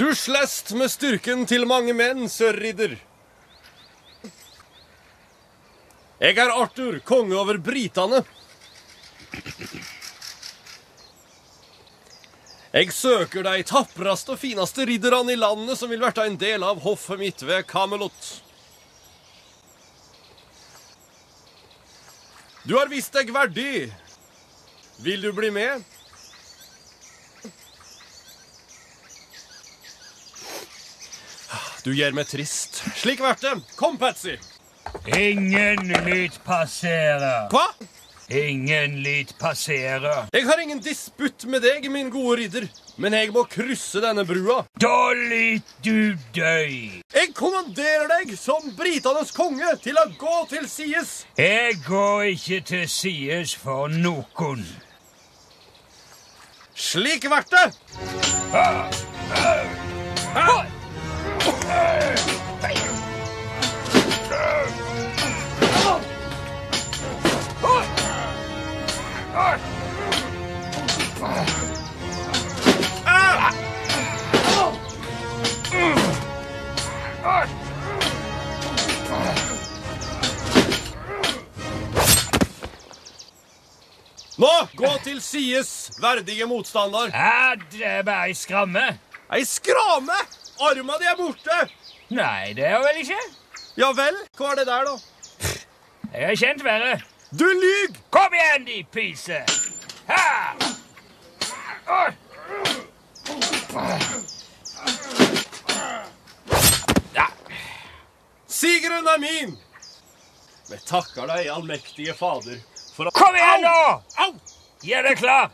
Du slest med styrken til mange menn, sørridder. Jeg er Arthur, konge over britene. Jeg søker de tapreste og fineste ridderne i landet som vil verte en del av hoffet mitt ved Camelot. Du har vist deg verdig. Vil du bli med? Du gjør meg trist. Slik vert det. Kom, Patsy. Ingen lyt passerer. Hva? Ingen lyt passerer. Jeg har ingen disputt med deg, min gode ridder, men jeg må krysse denne brua. Da lyt du døy. Jeg kommanderer deg som britenes konge til å gå til sides. Jeg går ikke til sides for noen. Slik vert det. Nå, gå til sides, verdige motstander. Ja, det er bare ei skramme. Ei skrame! Arma di er borte. Nei, det er hun vel ikke. Ja vel, hva er det der, da? Jeg har kjent verre. Du lyg! Kom igjen, de pyse! Ha! Oi. Ja. Sigeren er min! Vi takker deg, allmektige Fader, for å Kom igjen, nå! Au! Gjør deg klar.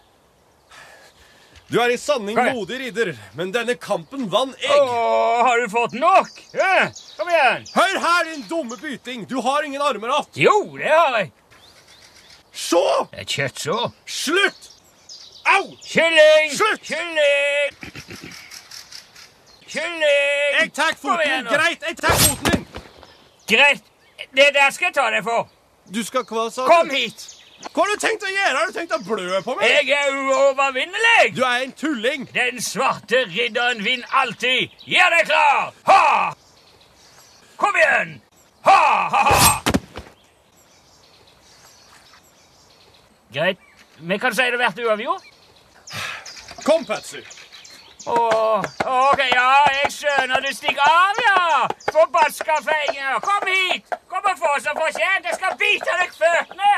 Du er i sanning modig ridder, men denne kampen vann jeg. Åh, har du fått nok? Ja, kom igjen. Hør her, din dumme byting! Du har ingen armer igjen. Jo, det har jeg. Så! Det er kjøttsår. Slutt! Au! Kylling! Slutt! Kylling! Kylling! Jeg tar foten igjen, Greit, jeg tar foten din. Greit. Det der skal jeg ta deg for. Du skal hva, sa du? Kom hit. Hva har du tenkt å gjøre? Har du tenkt å blø på meg? Jeg er uovervinnelig. Du er en tulling. Den svarte ridderen vinner alltid. Gjør deg klar! Ha! Kom igjen! Ha, ha, ha! Greit. Vi kan si det blir uavgjort. Kom, Patsy. Åh, ok, ja, jeg skjønner du stikker av, ja. Forbaska feinger. Kom hit. Kom og få får fortjent. Jeg skal bite deg føttene.